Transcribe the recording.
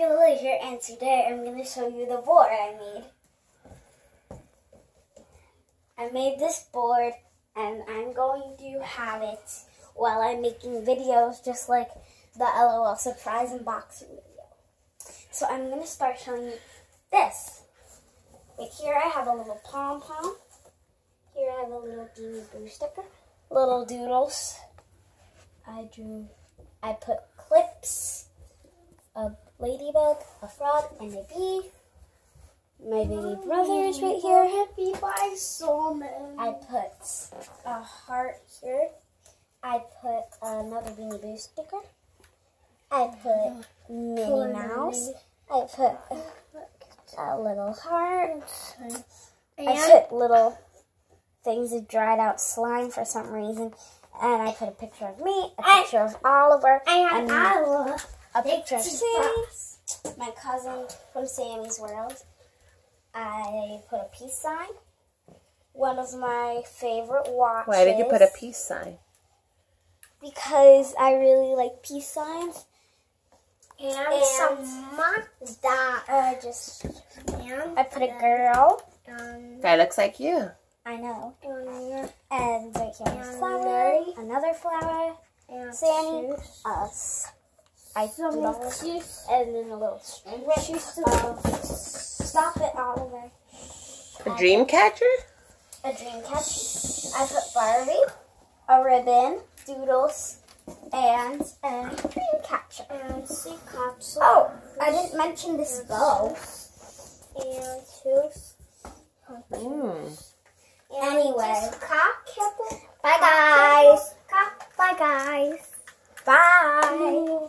Pillow here and today I'm going to show you the board I made. I made this board and I'm going to have it while I'm making videos just like the LOL surprise unboxing video. So I'm going to start showing you this. Like here I have a little pom-pom. Here I have a little Beanie Boo sticker. Little doodles. I drew, I put clips, a ladybug, a frog, and a bee. My baby brother is right here. Happy by Solomon. I put a heart here. I put another Beanie Boo sticker. I put Minnie Mouse. I put a little heart. I put little things of dried out slime for some reason. And I put a picture of me, a picture of Oliver, and love a picture of my cousin from Sami's World. I put a peace sign. One of my favorite watches. Why did you put a peace sign? Because I really like peace signs. and, And- some Mazda. I just And I put a girl. um, That looks like you. I know. and, And right here, a flower, another flower, and Sammy, shoes. us. I Some did all this, shoes. and then a little strip of stop it, Oliver. A dream catcher? a dream catcher. I put Barbie, a ribbon, doodles, and a dream catcher. And sea capsule. Oh, I didn't mention this bow. And shoes. Mm. Anyway. this cock. Bye guys. Bye guys. Bye.